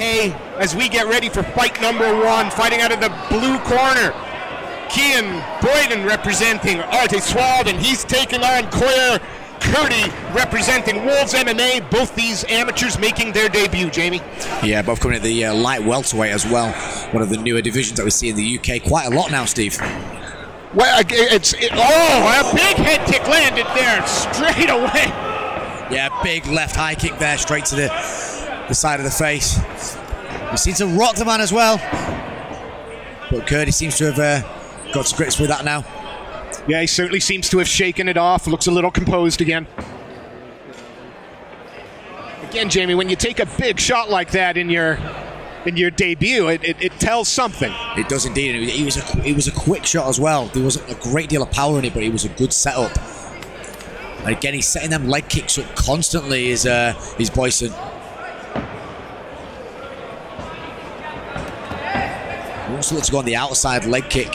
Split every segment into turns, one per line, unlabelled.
Hay as we get ready for fight number one. Fighting out of the blue corner, Kian Boysen representing Arte Swald, and he's taking on Koyar Kurdy representing Wolves MMA. Both these amateurs making their debut, Jamie.
Yeah, both coming at the uh, light welterweight as well. One of the newer divisions that we see in the UK. Quite a lot now, Steve.
Well, it's it, oh, a big head kick landed there straight away.
Yeah, big left high kick there, straight to the the side of the face. He seems to rock the man as well, but Kurdy seems to have uh, got to grips with that now.
Yeah, he certainly seems to have shaken it off. Looks a little composed again. Again, Jamie, when you take a big shot like that in your in your debut, it, it, it tells something.
It does indeed. It was a it was a quick shot as well. There wasn't a great deal of power in it, but it was a good setup. And again, he's setting them leg kicks up constantly. Is uh, is Boysen. He wants to look to go on the outside leg kick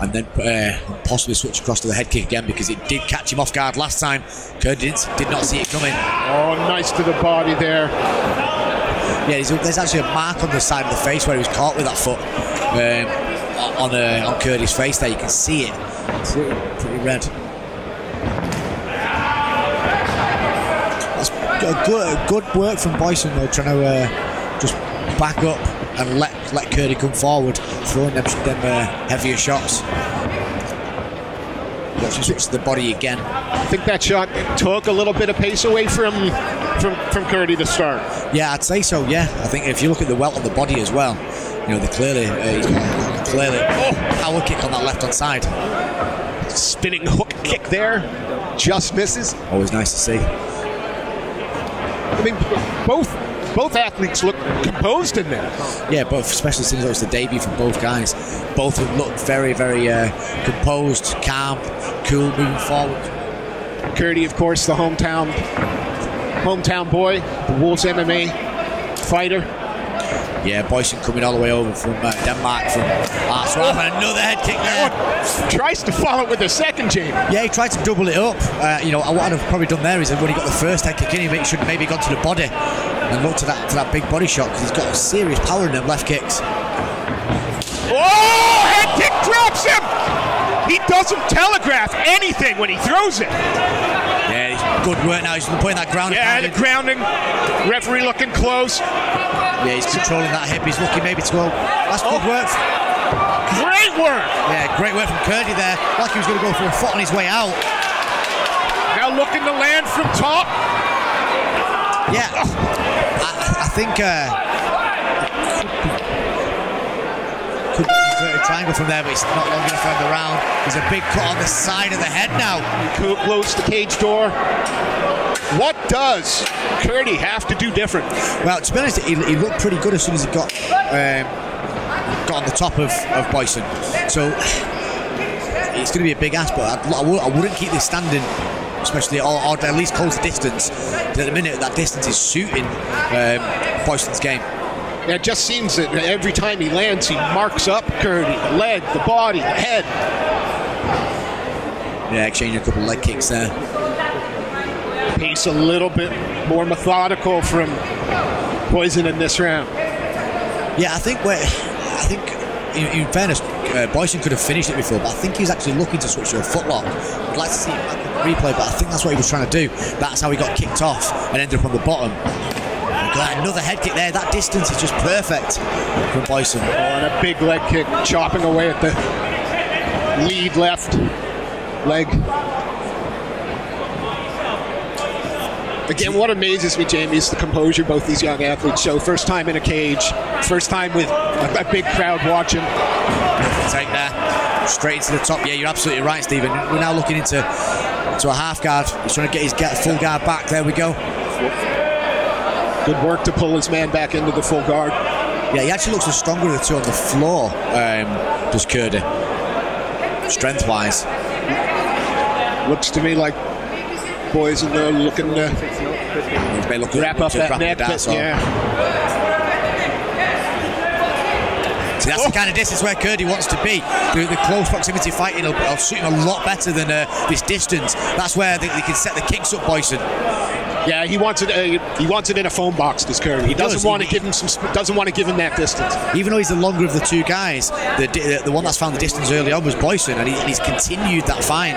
and then uh, possibly switch across to the head kick again because it did catch him off guard last time. Kurdy, did not see it coming.
Oh, nice to the body there.
Yeah, there's actually a mark on the side of the face where he was caught with that foot um, on uh, on Kurdy's face. There, you can see it, pretty, pretty red. That's good, good work from Boysen though, trying to uh, just back up and let let Kurdy come forward, throwing them, them uh, heavier shots. Switch to the body again.
I think that shot took a little bit of pace away from from from Kurdy to start.
Yeah, I'd say so. Yeah, I think if you look at the welt on the body as well, you know, the clearly uh, clearly oh, power kick on that left hand side.
Spinning hook kick there, just misses.
Always nice to see.
I mean, both both athletes look composed in there.
Yeah, both, especially since it was the debut for both guys. Both look very, very uh, composed, calm, cool, moving forward.
Kurdy, of course, the hometown hometown boy, the Wolves MMA fighter.
Yeah, Boysen coming all the way over from uh, Denmark from Arsenal. Oh. Another head kick there.
Tries to follow it with a second, Jamie.
Yeah, he tried to double it up. Uh, you know, what I'd have probably done there is when he got the first head kick in, he should maybe gone to the body and look to that to that big body shot because he's got a serious power in them left kicks.
Oh, head kick drops him. He doesn't telegraph anything when he throws it.
Yeah, good work now. He's putting that grounding.
Yeah, the grounding. Referee looking close.
Yeah, he's controlling that hip. He's looking maybe to go. That's good work.
Great work.
Yeah, great work from Kurdy there. Like he was going to go for a foot on his way out.
Now looking to land from top.
Yeah, I, I think uh, could be inverted triangle from there, but it's not long enough around the round. There's a big cut on the side of the head now.
Close the cage door. What does Kurdy have to do different?
Well, to be honest, he, he looked pretty good as soon as he got um, got on the top of, of Boysen. So it's going to be a big ask, but I'd, I, wouldn't keep this standing especially or, or, at least close the distance. At the minute, that distance is suiting um, Boysen's game.
Yeah, it just seems that every time he lands, he marks up Kurdy, the leg, the body, the head.
Yeah, exchanging a couple of leg kicks there.
Pace a little bit more methodical from Boysen in this round.
Yeah, I think we're, I think in, in fairness, uh, Boysen could have finished it before, but I think he was actually looking to switch to a footlock. I'd like to see it replay, but I think that's what he was trying to do. That's how he got kicked off and ended up on the bottom. Another head kick there. That distance is just perfect from Boysen.
Oh, and a big leg kick, chopping away at the lead left leg. Again, what amazes me, Jamie, is the composure both these young athletes show. First time in a cage, first time with a, a big crowd watching.
Take there, straight into the top. Yeah, you're absolutely right, Stephen. We're now looking into to a half guard. He's trying to get his get full guard back. There we go.
Good work to pull his man back into the full guard.
Yeah, he actually looks the stronger of the two on the floor. Um, does Kurdy, strength wise.
Looks to me like Boysen there looking to
look
wrap up that neck.
But,
yeah.
See, that's oh. the kind of distance where Kurdy wants to be. The, the close proximity fighting will, will suit him a lot better than uh, this distance. That's where they, they, can set the kicks up, Boysen.
Yeah, he wants it. Uh, he wants it in a phone box. This Kurdy. He doesn't
does.
want to give him some. sp- Doesn't want to give him that distance.
Even though he's the longer of the two guys, the, the, the one that's found the distance early on was Boysen, and, he, and he's continued that find.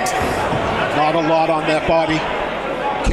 Not a lot on that body.